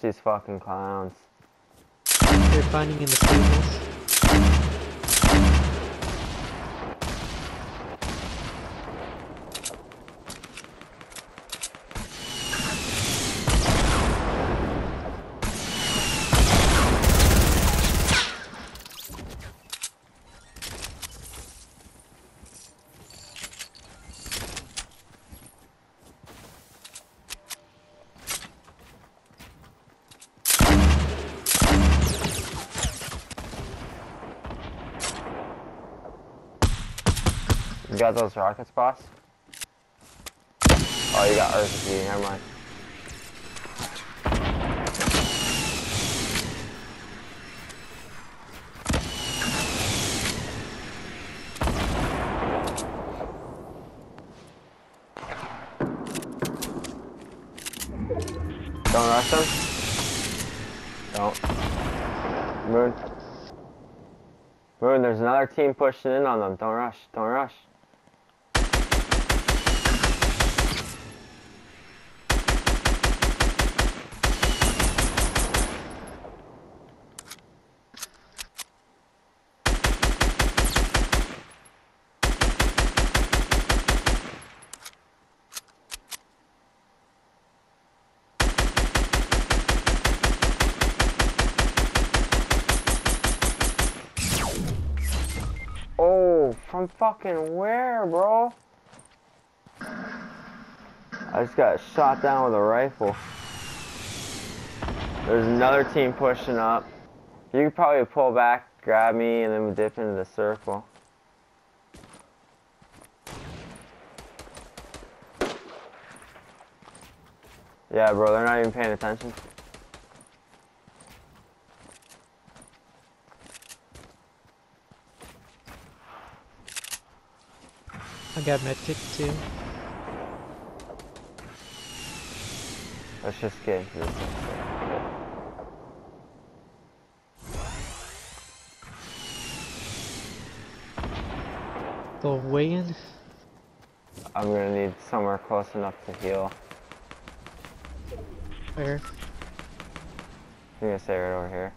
these fucking clowns. They're finding in the. You got those rockets, boss? Oh, you got RPG, never mind. Don't rush them. Don't. Moon. Moon, there's another team pushing in on them. Don't rush. Don't rush. Oh, from fucking where, bro? I just got shot down with a rifle. There's another team pushing up. You could probably pull back, grab me, and then we dip into the circle. Yeah, bro, they're not even paying attention. I got medkit too. Let's just get into this. Go way in. I'm gonna need somewhere close enough to heal. Where? I'm gonna stay right over here.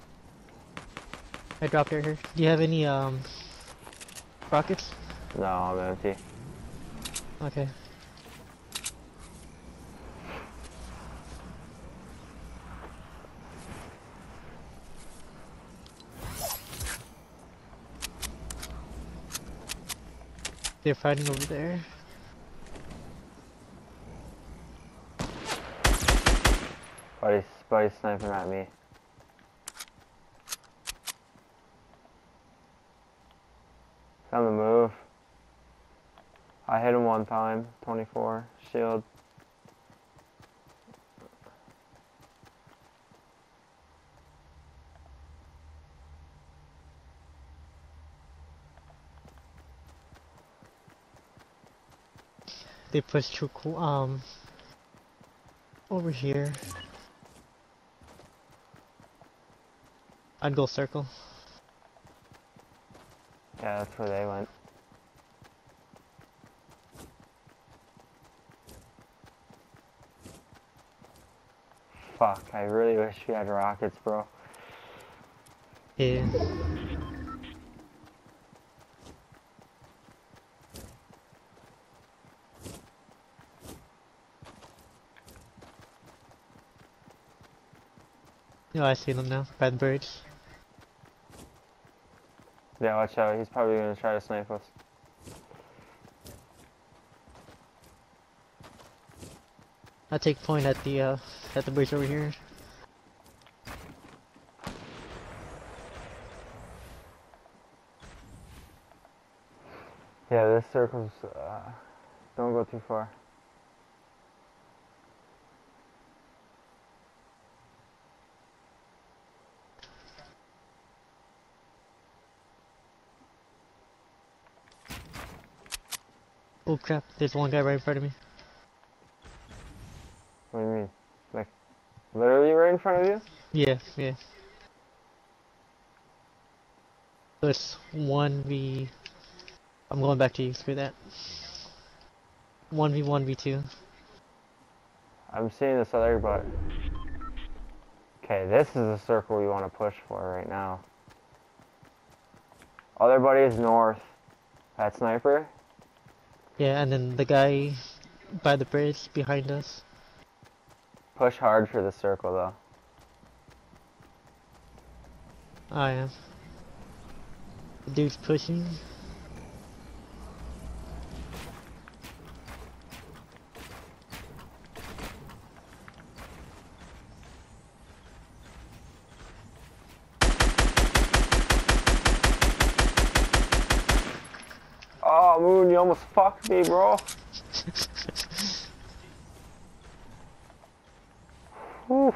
I dropped it here. Do you have any um rockets? No, I'm empty. Okay. They're fighting over there. Buddy's, buddy's sniping at me. On the move. I hit him one time. 24. Shield. They pushed too cool um over here. I'd go circle. Yeah, that's where they went. Fuck, I really wish we had rockets, bro. Yeah. No, I see them now. By the birds. Yeah, watch out. He's probably gonna try to snipe us. I take point at the uh at the bridge over here. Yeah, this circle's. Uh, don't go too far. Oh crap, there's one guy right in front of me. What do you mean? Like, literally right in front of you? Yeah, yeah. So it's one v. I'm going back to you. Screw that. One v one v two. I'm seeing this other, but Okay, this is the circle we want to push for right now. Other buddy is north. That sniper? Yeah, and then the guy by the bridge behind us. Push hard for the circle though. Oh, I am. The dude's pushing. Oh, Moon, you almost fucked me, bro. Whew.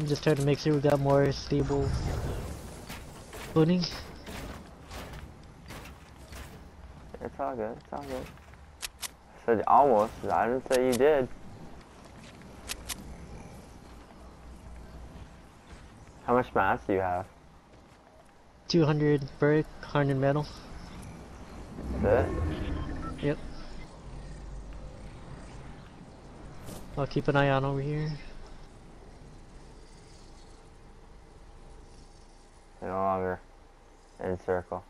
I'm just trying to make sure we got more stable footing. It's all good. It's all good. I said almost. I didn't say you did. How much mass do you have? 200 brick, 100 metal. That's it? Yep. I'll keep an eye on over here. No longer in circle.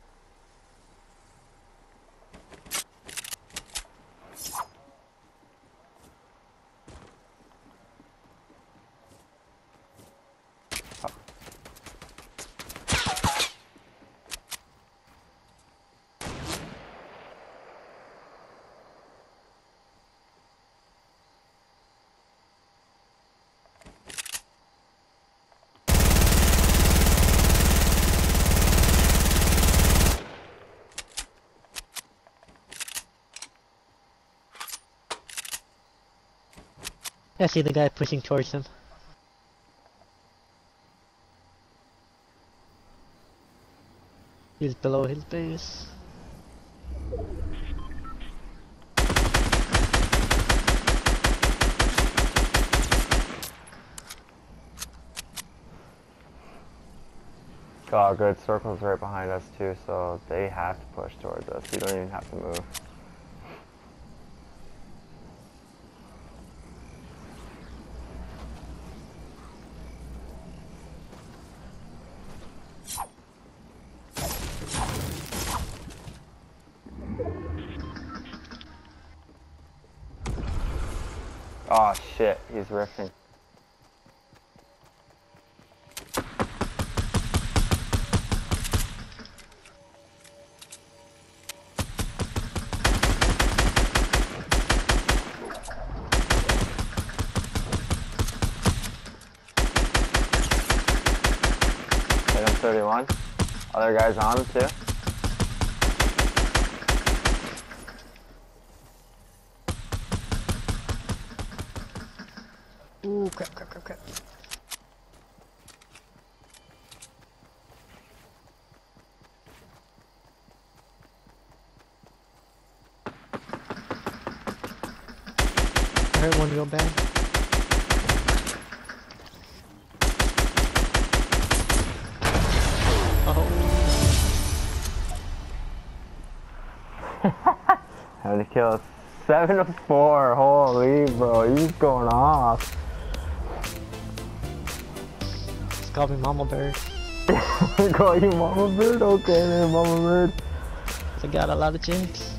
I see the guy pushing towards him. He's below his base. Oh, good. Circle's right behind us too, so they have to push towards us. We don't even have to move. Oh shit, he's riffing. Hit him 31. Other guys on him too. Ooh, crap, crap, crap, crap. I heard one real bad. Oh, How many kills? Seven of four. Holy, bro, he's going off. Called me Mama Bird. Call you Mama Bird? Okay, then, Mama Bird. I got a lot of jinx.